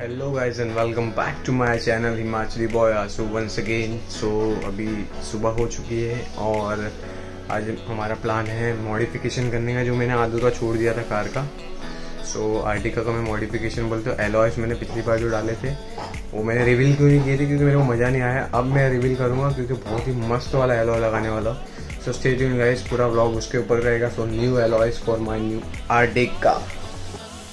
Hello guys and welcome back to my channel Himachali boy Aasu once again so अभी सुबह हो चुकी है और आज हमारा प्लान है मॉडिफिकेशन करने का जो मैंने अधूरा छोड़ दिया था कार का। सो so, आर्टिका का मैं मॉडिफिकेशन बोलते हो। एलॉयस मैंने पिछली बार जो डाले थे वो मैंने रिवील क्यों नहीं किए थे? क्योंकि मेरे को मज़ा नहीं आया। अब मैं रिवील करूँगा क्योंकि बहुत ही मस्त वाला एलॉय लगाने वाला। सो स्टे ट्यून गाइस पूरा ब्लॉग उसके ऊपर रहेगा। So new alloys for my new Ertiga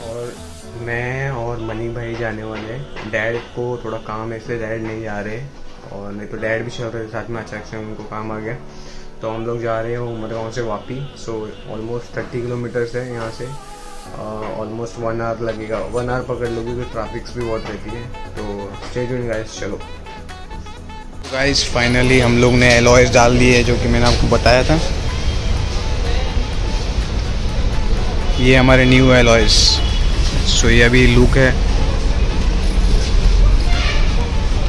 और मैं और मनी भाई जाने वाले हैं। डैड को थोड़ा काम इसलिए डैड नहीं जा रहे। और नहीं तो डैड भी चल रहे साथ में अचानक से उनको काम आ गया। तो हम लोग जा रहे हैं उमर गाँव से Vapi. So almost thirty kilometres है यहाँ से। ऑलमोस्ट वन आवर लगेगा। वन आवर पकड़ लो क्योंकि ट्रैफिक्स भी बहुत रहती है। तो स्टे ट्यून गाइस चलो। गाइस फाइनली हम लोग ने एलॉयस डाल दिए जो कि मैंने आपको बताया था। ये हमारे न्यू एलॉयस सो ये अभी लुक है।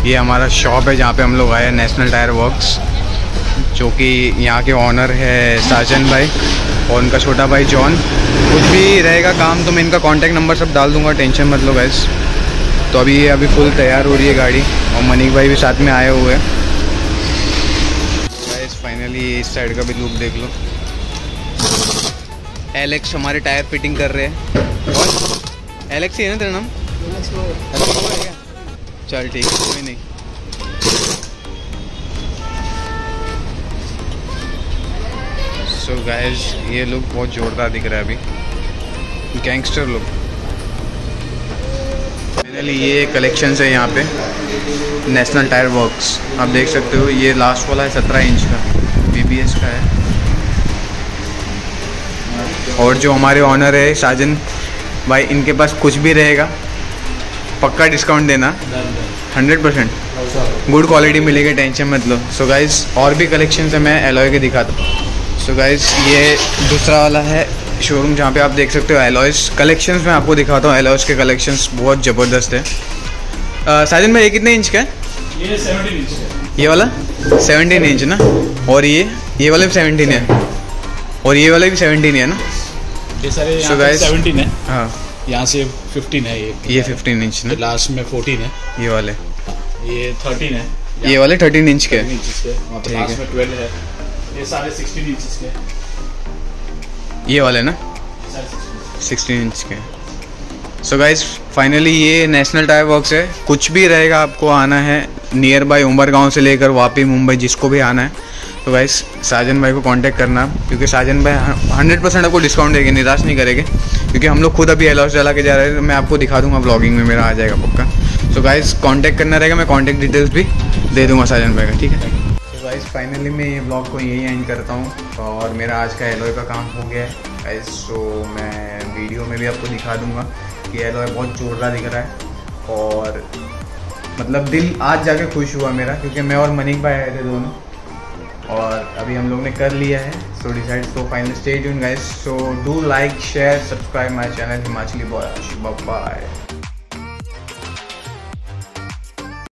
ये हमारा शॉप है जहाँ पे हम लोग आए नेशनल टायर वर्क्स जो कि यहाँ के ऑनर है साजन भाई और उनका छोटा भाई जॉन कुछ भी रहेगा काम तो मैं इनका कॉन्टैक्ट नंबर सब डाल दूँगा टेंशन मत लो गैस तो अभी ये अभी फुल तैयार हो रही है गाड़ी और मनीक भाई भी साथ में आए हुए हैं। गैस फाइनली इस साइड का भी लुक देख लो। एलेक्स हमारे टायर फिटिंग कर रहे हैं। एलेक्स ही ना तेरा नाम? चल ठीक है, कोई नहीं। सो so गाइस ये लुक बहुत जोरदार दिख रहा है अभी। गैंगस्टर लुक फाइनली ये कलेक्शन है यहाँ पे। नेशनल टायर वर्क्स आप देख सकते हो, ये लास्ट वाला है सत्रह इंच का। बी का है। और जो हमारे ऑनर है साजन भाई इनके पास कुछ भी रहेगा पक्का डिस्काउंट देना। हंड्रेड परसेंट गुड क्वालिटी मिलेगी टेंशन मत लो। सो गाइज़ और भी कलेक्शन है मैं एलॉय के दिखाता हूँ। सो गाइज़ ये दूसरा वाला है शोरूम जहाँ पे आप देख सकते हो एलॉयस कलेक्शंस में आपको दिखाता हूँ एलॉयस के कलेक्शंस बहुत ज़बरदस्त है। साजिन भाई ये कितने इंच का है? ये सेवनटीन इंच है। ये वाला? सेवनटीन इंच ना? और ये? ये वाला भी सेवनटीन है। और ये वाला भी सेवनटीन है ना? ये सारे सेवनटीन है। हाँ। यहाँ से फिफ्टीन है ये। ये फिफ्टीन इंच ना? लास्ट में फोर्टीन है। ये वाले। ये थर्टीन है। ये वाले थर्टीन इंच के। हैं। ठीक है। ट्वेल्व है। ये सारे सिक्सटीन इंच के। ये वाले ना? 16 सिक्सटीन इंच के। सो गाइज़ फाइनली ये नेशनल टायर वर्क्स है। कुछ भी रहेगा आपको आना है। नियर बाई उमर गाँव से लेकर वापी मुंबई जिसको भी आना है। तो गाइज़ साजन भाई को कांटेक्ट करना, क्योंकि साजन भाई हंड्रेड परसेंट आपको डिस्काउंट देंगे, निराश नहीं करेंगे, क्योंकि हम लोग खुद अभी एलॉस डाला के जा रहे हैं तो मैं आपको दिखा दूँगा ब्लॉगिंग में, मेरा आ जाएगा पक्का। सो गाइज़ कांटेक्ट करना रहेगा, मैं कांटेक्ट डिटेल्स भी दे दूँगा साजन भाई का, ठीक है? तो गाइज़ फाइनली मैं ये ब्लॉग को यही एंड करता हूँ, और मेरा आज का एलॉय का काम हो गया है गाइज़ सो मैं वीडियो में भी आपको दिखा दूँगा कि एलॉय बहुत जोरदार दिख रहा है, और मतलब दिल आज जाके खुश हुआ मेरा, क्योंकि मैं और मनिक भाई आए थे दोनों। और अभी हम लोग ने कर लिया है so decide so final stage guys so do like share subscribe my channel Himachali boy bye